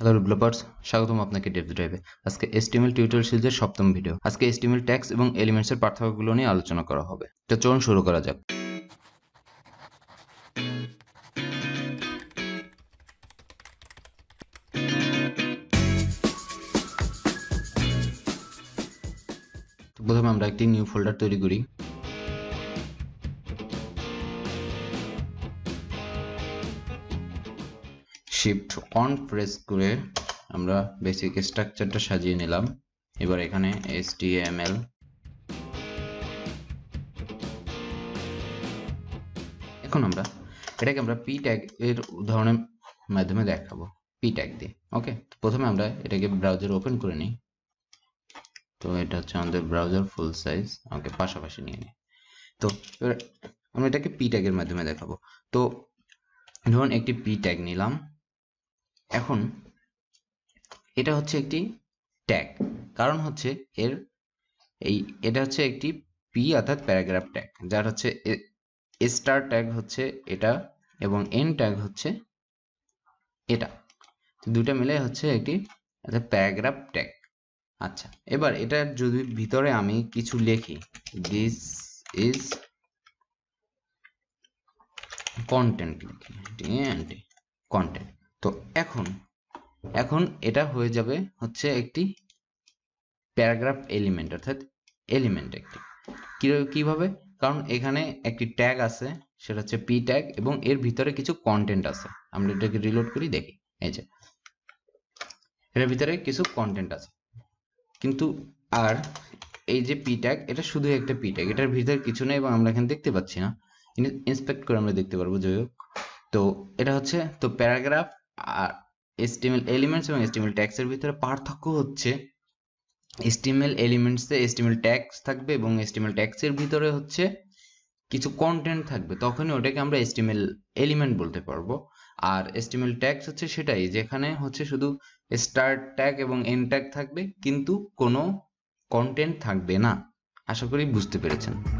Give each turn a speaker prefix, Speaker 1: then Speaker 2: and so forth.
Speaker 1: Hello developers স্বাগতম আপনাকে Dave ড্রাইভে আজকে এসটিএমএল টিউটোরিয়াল সিরিজের সপ্তম ভিডিও আজকে এসটিএমএল ট্যাক্স এবং এলিমেন্টসের পার্থক্যগুলো নিয়ে আলোচনা করা হবে। তো চলুন শুরু করা যাক। প্রথমে আমরা একটি নিউ ফোল্ডার তৈরি করি। শিফট অন প্রেস করে আমরা বেসিক স্ট্রাকচারটা সাজিয়ে নিলাম। এবার এখানে HTML এখন আমরা এটাকে আমরা পি ট্যাগ এর উদাহরণের মাধ্যমে দেখাবো পি ট্যাগ দিয়ে ওকে প্রথমে আমরা এটাকে ব্রাউজার ওপেন করে নিই। তো এটা হচ্ছে আমাদের ব্রাউজার ফুল সাইজ ওকে পাশাপাশি নিয়ে নিই। তো এবার আমরা এটাকে পি ট্যাগের মাধ্যমে দেখাবো। তো ধরুন একটি পি ট্যাগ নিলাম। এখন এটা হচ্ছে একটি ট্যাগ কারণ হচ্ছে এর এই, এটা হচ্ছে একটি পি অর্থাৎ প্যারাগ্রাফ ট্যাগ যার হচ্ছে স্টার ট্যাগ হচ্ছে এটা এবং এন ট্যাগ হচ্ছে এটা। দুটা মিলে হচ্ছে একটি প্যারাগ্রাফ ট্যাগ আচ্ছা এবার এটা যদি ভিতরে আমি কিছু লিখি দিস ইজ কন্টেন্ট লিখি কন্টেন্ট এখন এটা হয়ে যাবে হচ্ছে একটি প্যারাগ্রাফ এলিমেন্ট, অর্থাৎ এলিমেন্ট একটি। কীভাবে? কারণ এখানে একটি ট্যাগ আছে, সেটা হচ্ছে পি ট্যাগ, এবং এর ভিতরে কিছু কন্টেন্ট আছে। আমরা এটাকে রিলোড করি, দেখি। এই যে, এর ভিতরে কিছু কন্টেন্ট আছে। কিন্তু আর এই যে পি ট্যাগ, এটা শুধু একটা পি ট্যাগ। এটার ভিতরে কিছু নেই, এবং আমরা এখানে দেখতে পাচ্ছি না। ইন্সপেক্ট করে আমরা দেখতে পারব, যাই হোক। তো এটা হচ্ছে, তো প্যারাগ্রাফ আর এস্টিমেল এলিমেন্টস এবং এস্টিমেল ট্যাক্সের ভিতরে পার্থক্য হচ্ছে এস্টিমেল এলিমেন্টসে এস্টিমেল ট্যাক্স থাকবে এবং এস্টিমেল ট্যাক্সের ভিতরে হচ্ছে কিছু কন্টেন্ট থাকবে। তখনই ওটাকে আমরা এস্টিমেল এলিমেন্ট বলতে পারব। আর এস্টিমেল ট্যাক্স হচ্ছে সেটাই, যেখানে হচ্ছে শুধু স্টার্ট ট্যাগ এবং এন্ড ট্যাগ থাকবে, কিন্তু কোনো কন্টেন্ট থাকবে না। আশা করি বুঝতে পেরেছেন।